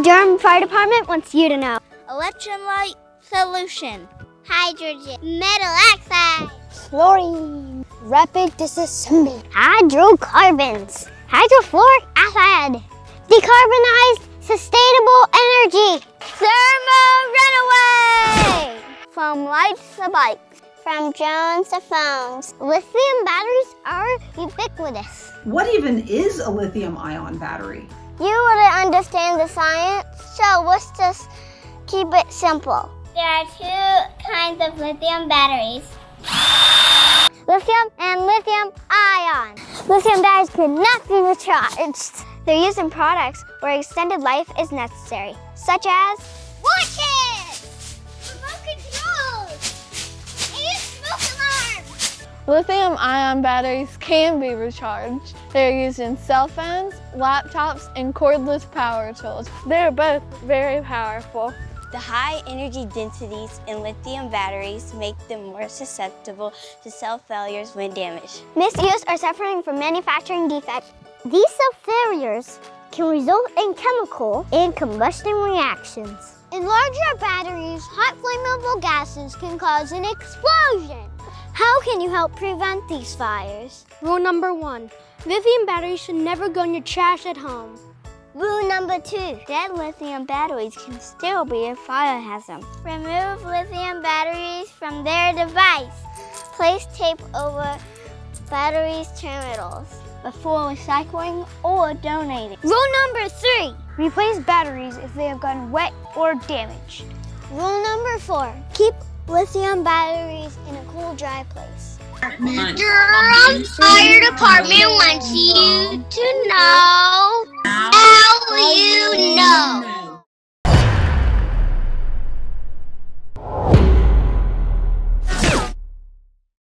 Durham Fire Department wants you to know. Electrolyte solution. Hydrogen. Metal oxide. Chlorine. Rapid disassembly. Hydrocarbons. Hydrofluoric acid. Decarbonized sustainable energy. Thermal runaway. From lights to bikes. From drones to phones. Lithium batteries are ubiquitous. What even is a lithium ion battery? You wouldn't understand the science, so let's just keep it simple. There are two kinds of lithium batteries. Lithium and lithium ion. Lithium batteries cannot be recharged. They're used in products where extended life is necessary, such as Lithium ion batteries can be recharged. They're used in cell phones, laptops, and cordless power tools. They're both very powerful. The high energy densities in lithium batteries make them more susceptible to cell failures when damaged. Misuse or suffering from manufacturing defects. These cell failures can result in chemical and combustion reactions. In larger batteries, hot flammable gases can cause an explosion. How can you help prevent these fires? Rule number one, lithium batteries should never go in your trash at home. Rule number two, Dead lithium batteries can still be a fire hazard. Remove lithium batteries from their device. place tape over batteries terminals. Before recycling or donating. Rule number three, Replace batteries if they have gotten wet or damaged. rule number four, keep lithium batteries in a cool, dry place. Durham Fire Department wants you to know.